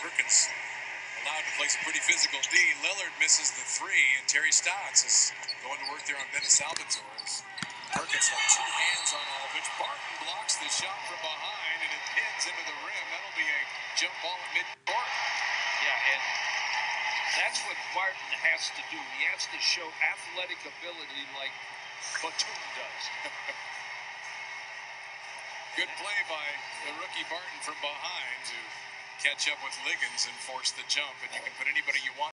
Perkins allowed to play some pretty physical D. Lillard misses the three, and Terry Stotts is going to work there on Dennis Salvatore. Perkins had two hands on all of which Barton blocks the shot from behind, and it pins into the rim. That'll be a jump ball at midcourt. Yeah, and that's what Barton has to do. He has to show athletic ability like Batum does. Good play by the rookie Barton from behind to catch up with Liggins and force the jump. And you can put anybody you want